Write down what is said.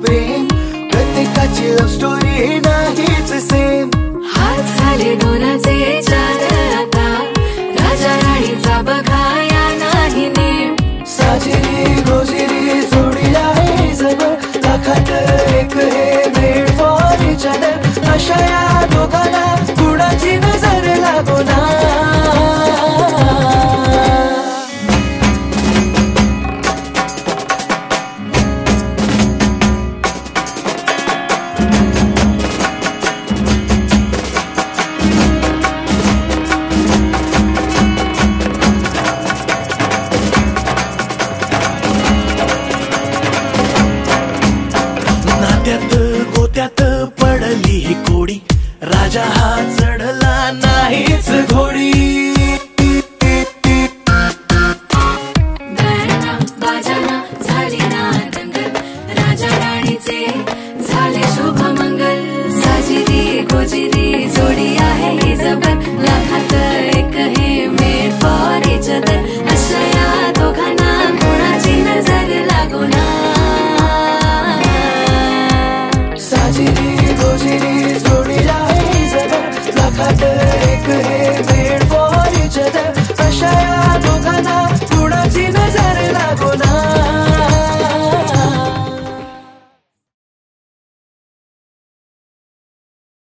प्रेम प्रत्येकाची love story नाहीच 的沙哑 city.